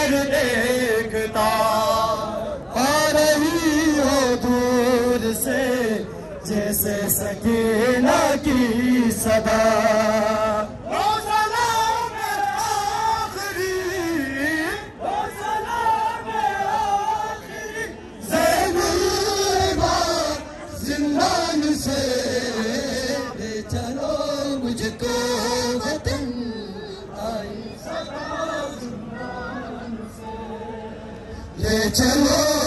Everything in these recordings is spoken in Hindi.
कर देखता आ रही हो दूर से जैसे सकीना की सदा। tell me.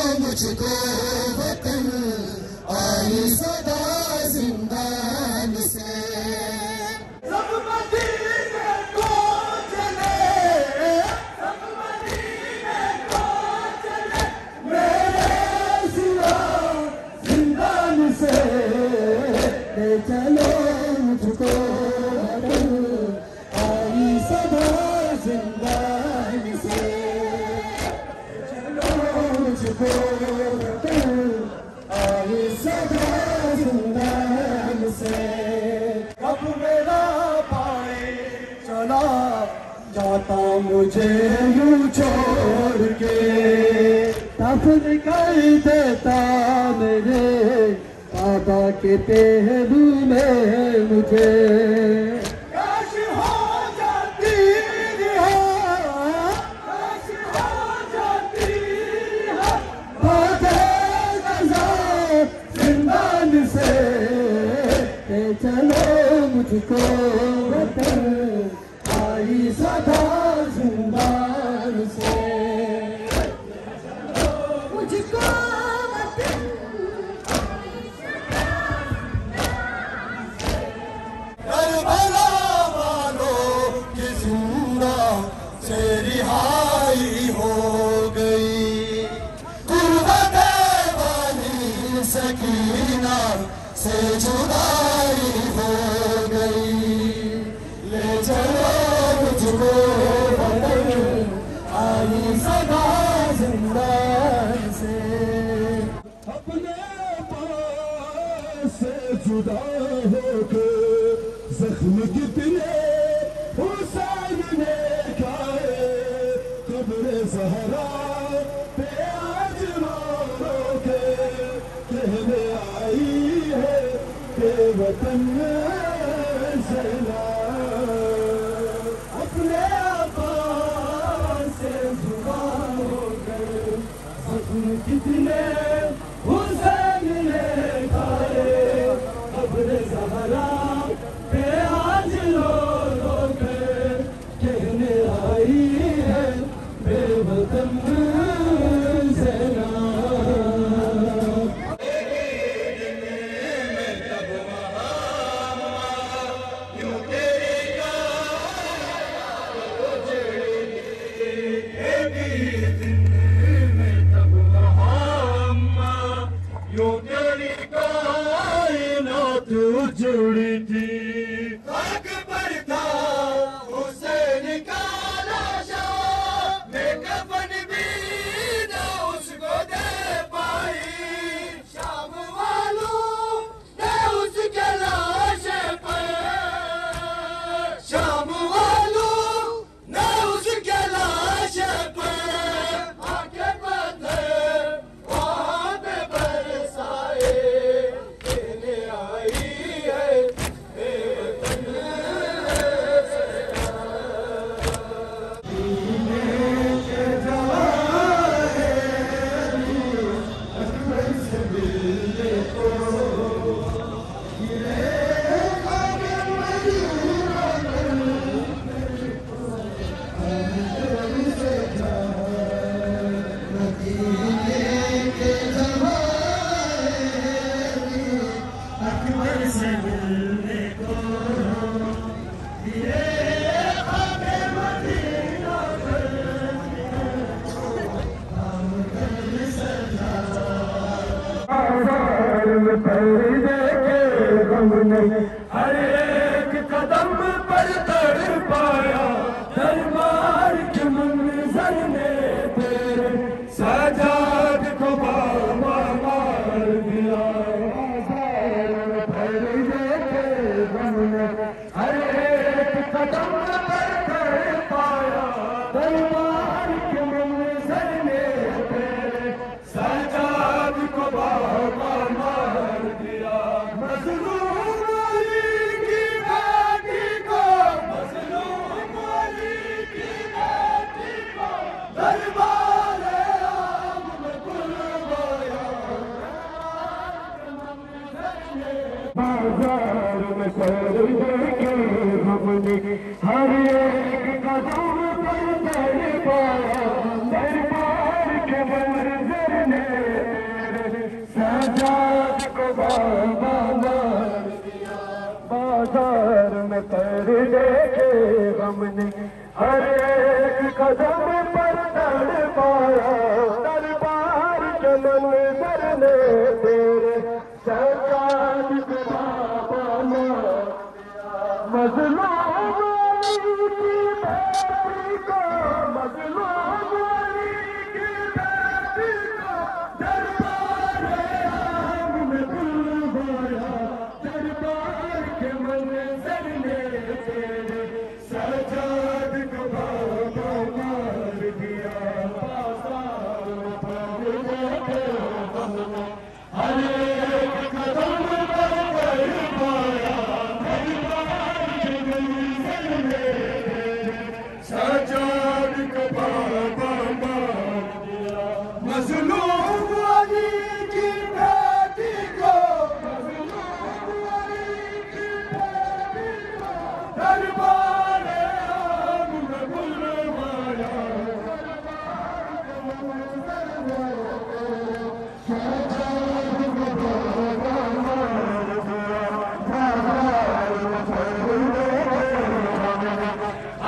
से। कब मेरा पाए चला जाता मुझे यूँ छोड़ के। तफन कर देता मेरे, बाबा के पहलू में मुझे। चलो मुझको वतन आई सदा जिंदान से। मुझको करबला वालों की ज़िंदा से रिहाई हो गई। गुर्बत वाली सकीना से जुदाई जुदा होके जख्म कितने हुसैन ने खाए। कब्र सहरा पे आज के कहने आई है के वतन से हरे में कर देखे हमने हर एक कदम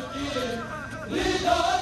to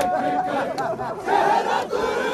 ये रख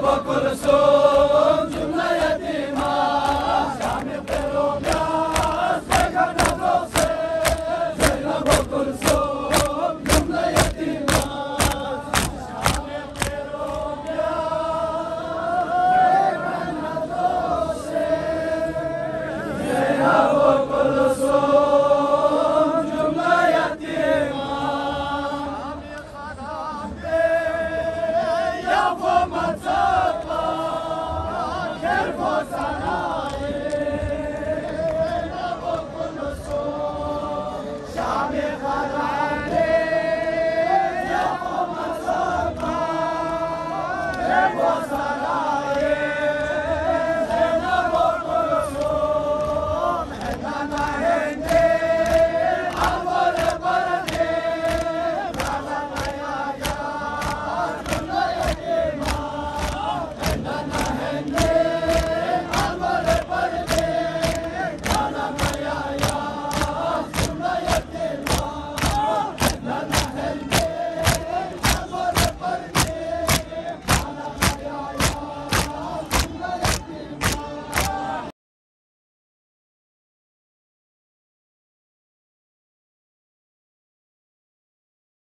for the soul